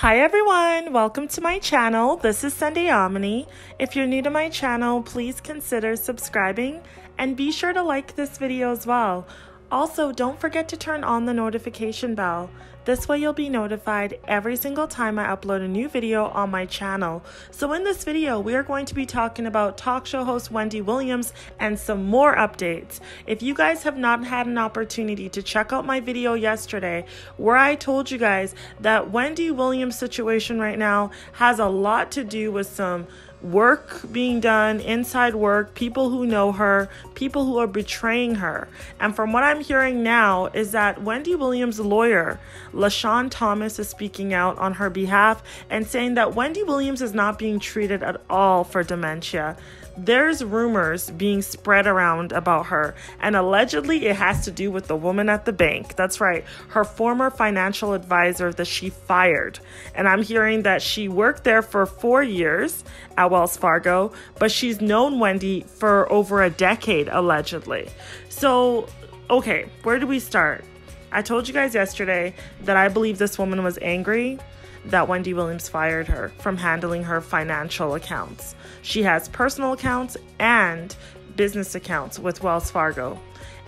Hi everyone, welcome to my channel. This is Sunday Omony. If you're new to my channel, please consider subscribing and be sure to like this video as well. Also, don't forget to turn on the notification bell. This way you'll be notified every single time I upload a new video on my channel. So in this video, we are going to be talking about talk show host Wendy Williams and some more updates. If you guys have not had an opportunity to check out my video yesterday where I told you guys that Wendy Williams situation right now has a lot to do with some work being done, inside work, people who know her, people who are betraying her. And from what I'm hearing now is that Wendy Williams' lawyer, LaShawn Thomas, is speaking out on her behalf and saying that Wendy Williams is not being treated at all for dementia there's rumors being spread around about her, and allegedly it has to do with the woman at the bank. That's right, her former financial advisor that she fired. And I'm hearing that she worked there for four years at Wells Fargo, but she's known Wendy for over a decade, allegedly. So, okay, where do we start? I told you guys yesterday that I believe this woman was angry that Wendy Williams fired her from handling her financial accounts. She has personal accounts and business accounts with Wells Fargo.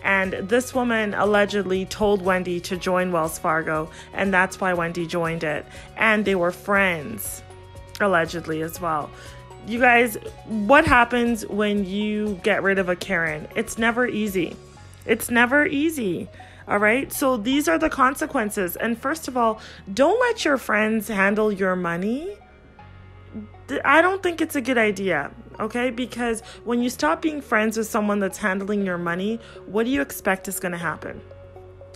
And this woman allegedly told Wendy to join Wells Fargo, and that's why Wendy joined it. And they were friends, allegedly, as well. You guys, what happens when you get rid of a Karen? It's never easy. It's never easy. All right. So these are the consequences. And first of all, don't let your friends handle your money. I don't think it's a good idea, okay? Because when you stop being friends with someone that's handling your money, what do you expect is going to happen?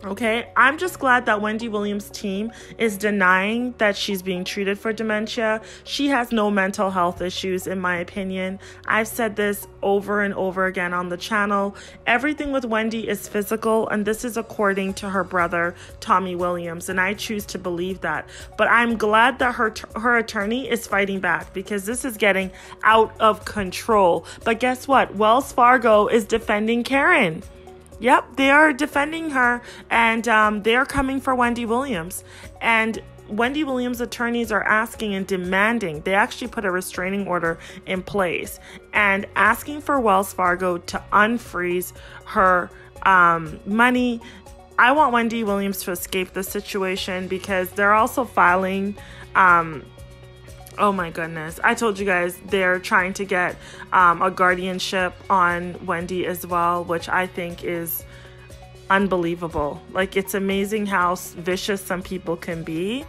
Okay, I'm just glad that Wendy Williams' team is denying that she's being treated for dementia. She has no mental health issues, in my opinion. I've said this over and over again on the channel. Everything with Wendy is physical, and this is according to her brother, Tommy Williams, and I choose to believe that. But I'm glad that her, her attorney is fighting back because this is getting out of control. But guess what? Wells Fargo is defending Karen. Yep, they are defending her and um, they are coming for Wendy Williams. And Wendy Williams' attorneys are asking and demanding, they actually put a restraining order in place and asking for Wells Fargo to unfreeze her um, money. I want Wendy Williams to escape the situation because they're also filing um, oh my goodness i told you guys they're trying to get um, a guardianship on wendy as well which i think is unbelievable like it's amazing how vicious some people can be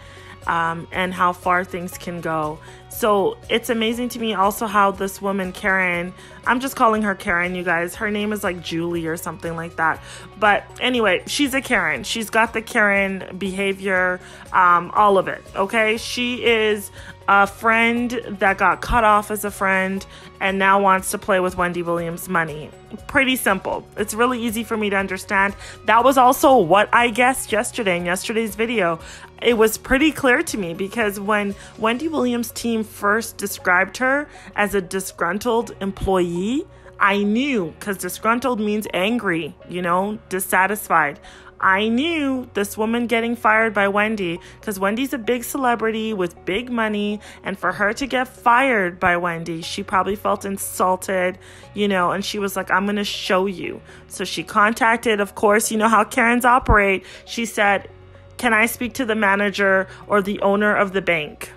um, and how far things can go. So it's amazing to me also how this woman, Karen, I'm just calling her Karen, you guys. Her name is like Julie or something like that. But anyway, she's a Karen. She's got the Karen behavior, um, all of it. Okay. She is a friend that got cut off as a friend and now wants to play with Wendy Williams' money. Pretty simple. It's really easy for me to understand. That was also what I guessed yesterday in yesterday's video. It was pretty clear to me because when Wendy Williams' team first described her as a disgruntled employee, I knew because disgruntled means angry, you know, dissatisfied. I knew this woman getting fired by Wendy because Wendy's a big celebrity with big money. And for her to get fired by Wendy, she probably felt insulted, you know, and she was like, I'm going to show you. So she contacted, of course, you know how Karens operate. She said, Can I speak to the manager or the owner of the bank?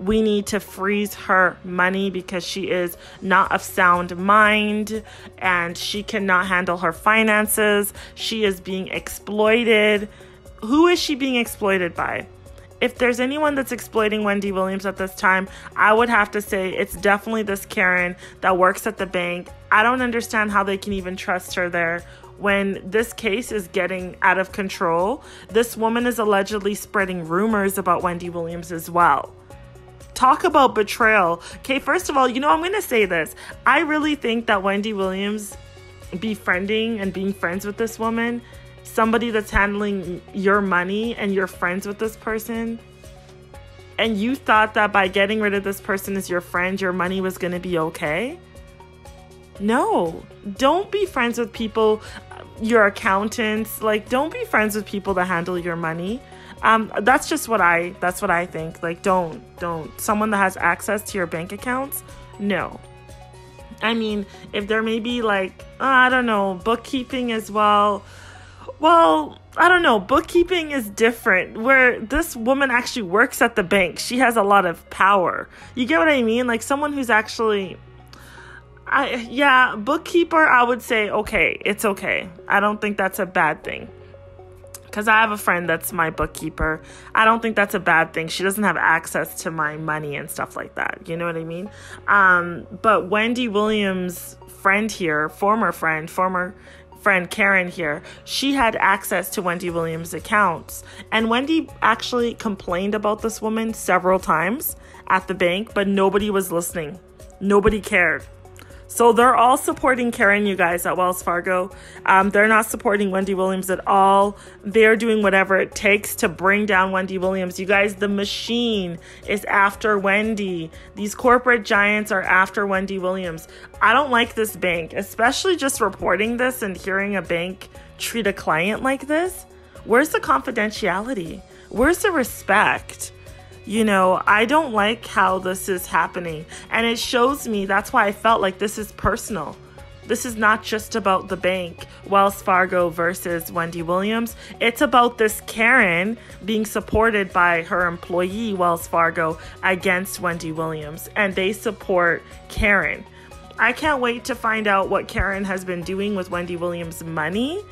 We need to freeze her money because she is not of sound mind and she cannot handle her finances. She is being exploited. Who is she being exploited by? If there's anyone that's exploiting Wendy Williams at this time, I would have to say it's definitely this Karen that works at the bank. I don't understand how they can even trust her there when this case is getting out of control. This woman is allegedly spreading rumors about Wendy Williams as well talk about betrayal. Okay, first of all, you know, I'm going to say this. I really think that Wendy Williams befriending and being friends with this woman, somebody that's handling your money and you're friends with this person, and you thought that by getting rid of this person as your friend, your money was going to be okay. No, don't be friends with people, your accountants. Like, don't be friends with people that handle your money Um, that's just what I that's what I think. Like don't don't someone that has access to your bank accounts, no. I mean, if there may be like uh, I don't know, bookkeeping as well. Well, I don't know. Bookkeeping is different. Where this woman actually works at the bank, she has a lot of power. You get what I mean? Like someone who's actually I yeah, bookkeeper, I would say okay, it's okay. I don't think that's a bad thing because I have a friend that's my bookkeeper. I don't think that's a bad thing. She doesn't have access to my money and stuff like that. You know what I mean? Um, but Wendy Williams' friend here, former friend, former friend Karen here, she had access to Wendy Williams' accounts. And Wendy actually complained about this woman several times at the bank, but nobody was listening. Nobody cared. So they're all supporting Karen, you guys, at Wells Fargo. Um, they're not supporting Wendy Williams at all. They're doing whatever it takes to bring down Wendy Williams. You guys, the machine is after Wendy. These corporate giants are after Wendy Williams. I don't like this bank, especially just reporting this and hearing a bank treat a client like this. Where's the confidentiality? Where's the respect? You know, I don't like how this is happening. And it shows me that's why I felt like this is personal. This is not just about the bank, Wells Fargo versus Wendy Williams. It's about this Karen being supported by her employee, Wells Fargo, against Wendy Williams. And they support Karen. I can't wait to find out what Karen has been doing with Wendy Williams' money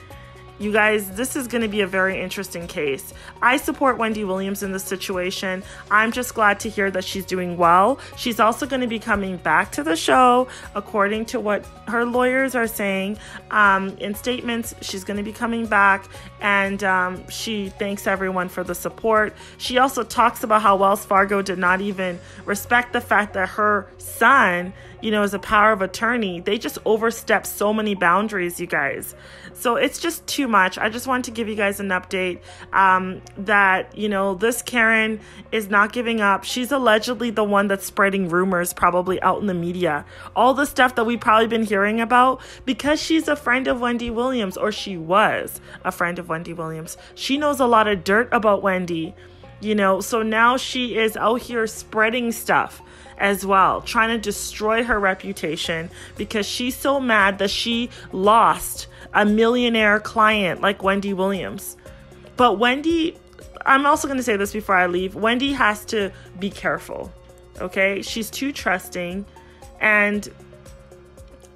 you guys, this is going to be a very interesting case. I support Wendy Williams in this situation. I'm just glad to hear that she's doing well. She's also going to be coming back to the show, according to what her lawyers are saying. Um, in statements, she's going to be coming back and um, she thanks everyone for the support. She also talks about how Wells Fargo did not even respect the fact that her son, you know, is a power of attorney. They just overstepped so many boundaries, you guys. So it's just too much. I just wanted to give you guys an update um, that, you know, this Karen is not giving up. She's allegedly the one that's spreading rumors probably out in the media. All the stuff that we've probably been hearing about because she's a friend of Wendy Williams, or she was a friend of Wendy Williams. She knows a lot of dirt about Wendy, you know, so now she is out here spreading stuff as well, trying to destroy her reputation because she's so mad that she lost a millionaire client like Wendy Williams. But Wendy, I'm also going to say this before I leave Wendy has to be careful. Okay? She's too trusting. And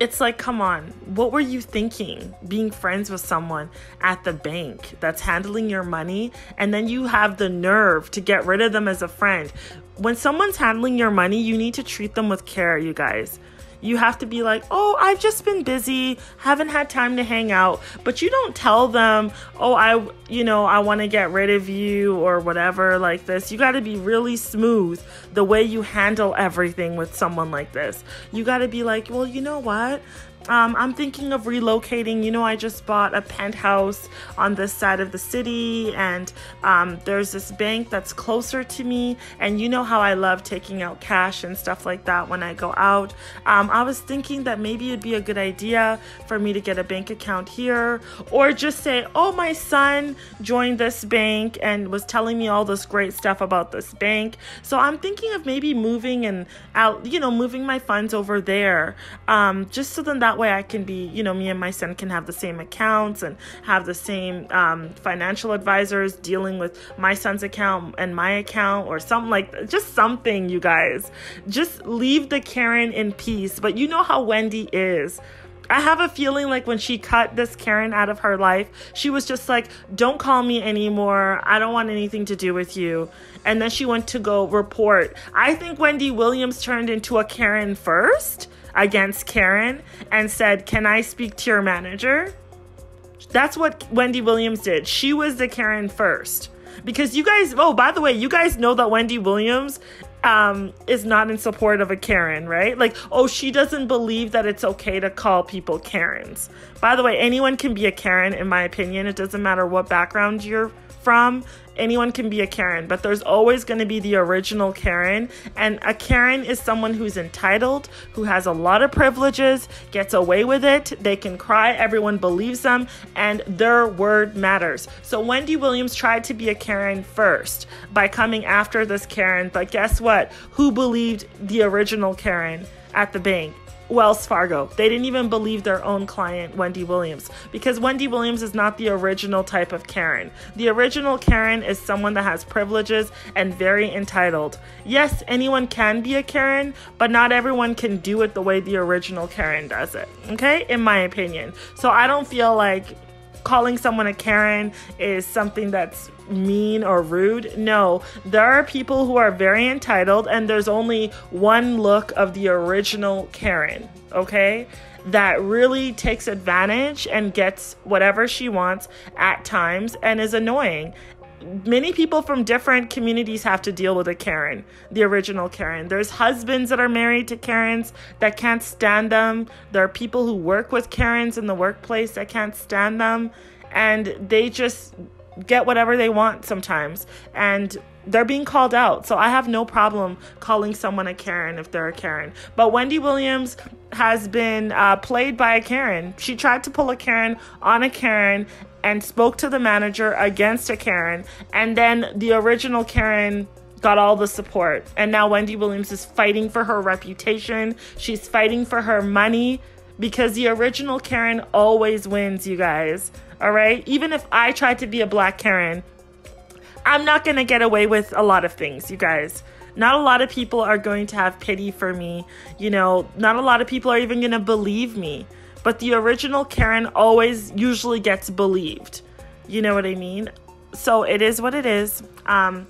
it's like, come on, what were you thinking being friends with someone at the bank that's handling your money and then you have the nerve to get rid of them as a friend? When someone's handling your money, you need to treat them with care, you guys. You have to be like, oh, I've just been busy, haven't had time to hang out. But you don't tell them, oh, I, you know, I want to get rid of you or whatever like this. You got to be really smooth the way you handle everything with someone like this. You got to be like, well, you know what? Um, I'm thinking of relocating. You know, I just bought a penthouse on this side of the city, and um, there's this bank that's closer to me. And you know how I love taking out cash and stuff like that when I go out. Um, I was thinking that maybe it'd be a good idea for me to get a bank account here, or just say, Oh, my son joined this bank and was telling me all this great stuff about this bank. So I'm thinking of maybe moving and out, you know, moving my funds over there, um, just so then that that way I can be, you know, me and my son can have the same accounts and have the same um, financial advisors dealing with my son's account and my account or something like just something, you guys. Just leave the Karen in peace. But you know how Wendy is. I have a feeling like when she cut this Karen out of her life, she was just like, don't call me anymore. I don't want anything to do with you. And then she went to go report. I think Wendy Williams turned into a Karen first against Karen and said, Can I speak to your manager? That's what Wendy Williams did. She was the Karen first. Because you guys, oh, by the way, you guys know that Wendy Williams um, is not in support of a Karen, right? Like, oh, she doesn't believe that it's okay to call people Karens. By the way, anyone can be a Karen, in my opinion. It doesn't matter what background you're from. Anyone can be a Karen, but there's always going to be the original Karen. And a Karen is someone who's entitled, who has a lot of privileges, gets away with it. They can cry, everyone believes them, and their word matters. So Wendy Williams tried to be a Karen first by coming after this Karen, but guess what? Who believed the original Karen at the bank? Wells Fargo. They didn't even believe their own client, Wendy Williams, because Wendy Williams is not the original type of Karen. The original Karen is someone that has privileges and very entitled. Yes, anyone can be a Karen, but not everyone can do it the way the original Karen does it. Okay, in my opinion. So I don't feel like calling someone a Karen is something that's mean or rude. No, there are people who are very entitled, and there's only one look of the original Karen, okay? That really takes advantage and gets whatever she wants at times and is annoying many people from different communities have to deal with a Karen, the original Karen. There's husbands that are married to Karens that can't stand them. There are people who work with Karens in the workplace that can't stand them. And they just get whatever they want sometimes. And they're being called out. So I have no problem calling someone a Karen if they're a Karen. But Wendy Williams has been uh, played by a Karen. She tried to pull a Karen on a Karen and spoke to the manager against a Karen. And then the original Karen got all the support. And now Wendy Williams is fighting for her reputation. She's fighting for her money because the original Karen always wins, you guys. All right? Even if I tried to be a black Karen, I'm not going to get away with a lot of things, you guys. Not a lot of people are going to have pity for me. You know, not a lot of people are even going to believe me. But the original Karen always usually gets believed. You know what I mean? So it is what it is. Um,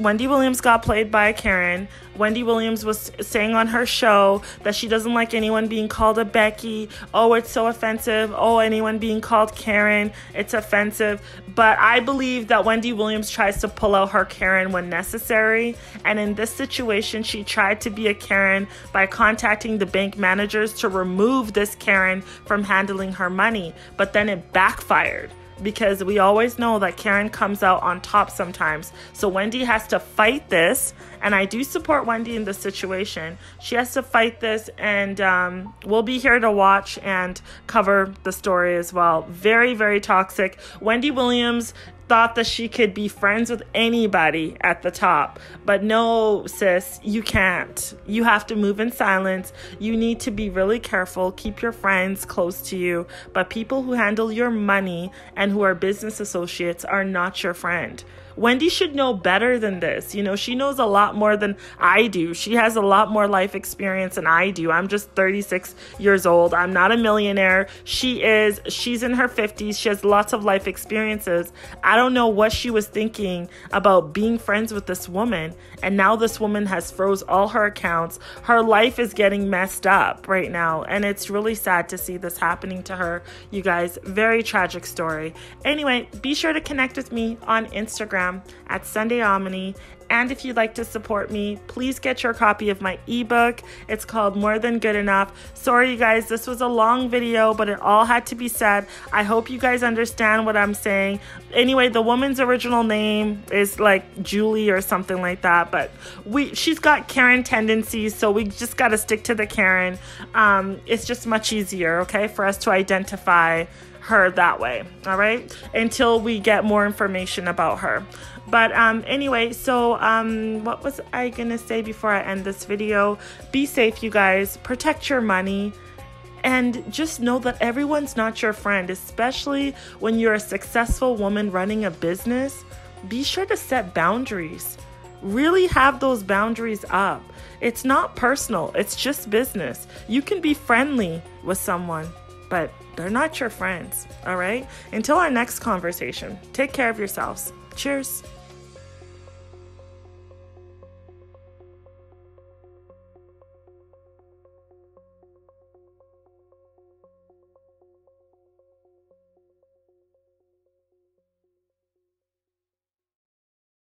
Wendy Williams got played by Karen. Wendy Williams was saying on her show that she doesn't like anyone being called a Becky. Oh, it's so offensive. Oh, anyone being called Karen, it's offensive. But I believe that Wendy Williams tries to pull out her Karen when necessary. And in this situation, she tried to be a Karen by contacting the bank managers to remove this Karen from handling her money. But then it backfired because we always know that Karen comes out on top sometimes. So Wendy has to fight this, and I do support Wendy in this situation. She has to fight this, and um, we'll be here to watch and cover the story as well. Very, very toxic. Wendy Williams thought that she could be friends with anybody at the top. But no, sis, you can't. You have to move in silence. You need to be really careful. Keep your friends close to you. But people who handle your money and who are business associates are not your friend. Wendy should know better than this. You know, she knows a lot more than I do. She has a lot more life experience than I do. I'm just 36 years old. I'm not a millionaire. She is. She's in her 50s. She has lots of life experiences. I don't know what she was thinking about being friends with this woman. And now this woman has froze all her accounts. Her life is getting messed up right now. And it's really sad to see this happening to her. You guys, very tragic story. Anyway, be sure to connect with me on Instagram at Sunday Omony. And if you'd like to support me, please get your copy of my ebook. It's called More Than Good Enough. Sorry, you guys, this was a long video, but it all had to be said. I hope you guys understand what I'm saying. Anyway, the woman's original name is like Julie or something like that, but we she's got Karen tendencies, so we just got to stick to the Karen. Um, it's just much easier, okay, for us to identify her that way, all right? Until we get more information about her. But um, anyway, so um, what was I gonna say before I end this video? Be safe, you guys. Protect your money. And just know that everyone's not your friend, especially when you're a successful woman running a business. Be sure to set boundaries. Really have those boundaries up. It's not personal, it's just business. You can be friendly with someone, but they're not your friends, all right? Until our next conversation, take care of yourselves. Cheers.